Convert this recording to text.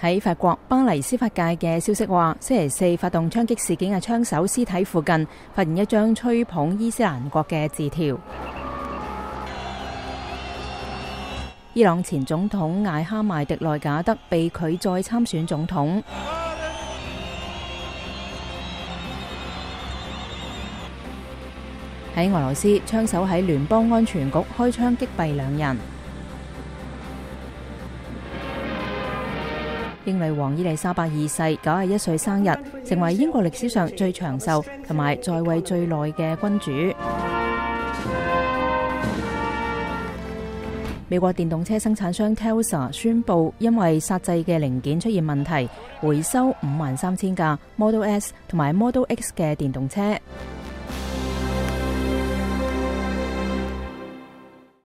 喺法国巴黎司法界嘅消息话，星期四发动枪击事件嘅枪手尸体附近，发现一张吹捧伊斯兰国嘅字条。伊朗前总统艾哈迈迪内贾德被拒再参选总统。喺俄罗斯，枪手喺联邦安全局开枪击毙两人。英女王伊丽莎白二世九廿一岁生日，成为英国历史上最长寿同埋在位最耐嘅君主。美国电动车生产商 Tesla 宣布，因为刹制嘅零件出现问题，回收五万三千架 Model S 同埋 Model X 嘅电动车。